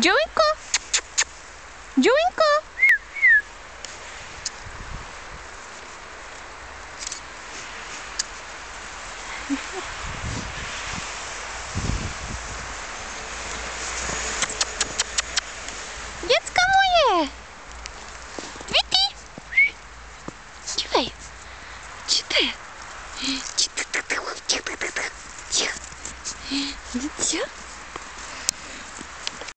Джойко? Джойко? Dziecko moje! Wiki! Cichaj! Cichaj! Cicho! Cicho! Cicho!